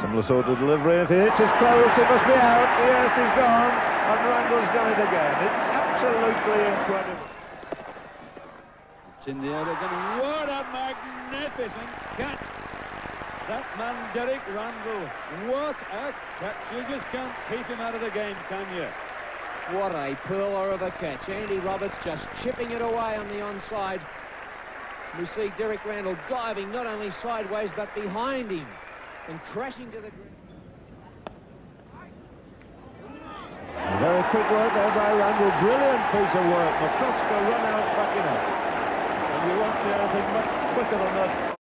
Similar sort of delivery. If he hits his close, it must be out. Yes, he's gone. And Randall's done it again. It's absolutely incredible. It's in the air again. What a magnificent catch. That man, Derek Randall. What a catch. You just can't keep him out of the game, can you? What a pearler of a catch. Andy Roberts just chipping it away on the onside. We see Derek Randall diving not only sideways but behind him and crashing to the ground. Very quick work there by Randall. Brilliant piece of work. McCosker run out back in it. And you won't see anything much quicker than that.